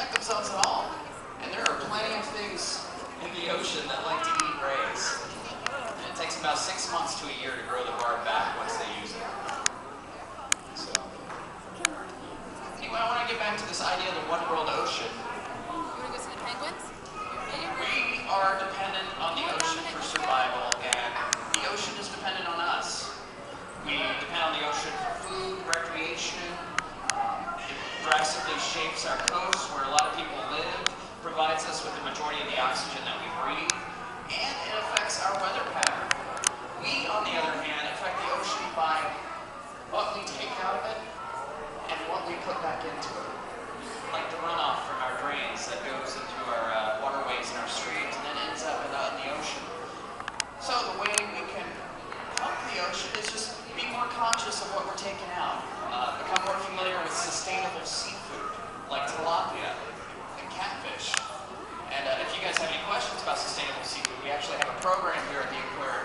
protect themselves at all. And there are plenty of things in the ocean that like to eat rays. And it takes about six months to a year to grow the barb back once they use it. So, anyway, I want to get back to this idea of the one world ocean. shapes our coast, where a lot of people live, provides us with the majority of the oxygen that we breathe, and it affects our weather pattern. We, on the other hand, affect the ocean by what we take out of it and what we put back into it. Like the runoff from our drains that goes into our uh, waterways and our streams and then ends up in, uh, in the ocean. So the way we can help the ocean is just be more conscious of what we're taking out. questions about sustainable seafood, we actually have a program here at the aquarium